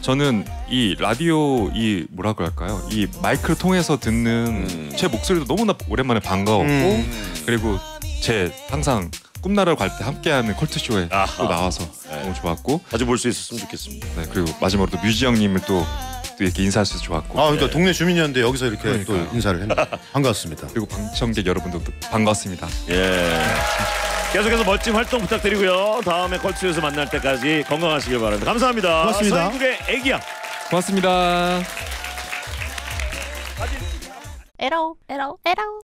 저는 이 라디오 이 뭐라고 할까요? 이 마이크를 통해서 듣는 음. 제 목소리도 너무나 오랜만에 반가웠고 음. 그리고 제 항상 꿈나라를 갈때 함께하는 컬트 쇼에 아하. 또 나와서 네. 너무 좋았고 자주 볼 수 있었으면 좋겠습니다. 네, 그리고 마지막으로 또 뮤지 형님을 또, 또 이렇게 인사할 수 있어서 좋았고 아, 그러니까 동네 주민이었는데 여기서 이렇게 그러니까요. 또 인사를 했네. 반갑습니다. 그리고 방청객 여러분들도 반갑습니다. 예. 계속해서 멋진 활동 부탁드리고요. 다음에 컬투에서 만날 때까지 건강하시길 바랍니다. 감사합니다. 고맙습니다. 서인국의 애기야. 고맙습니다. 에러 에러 에러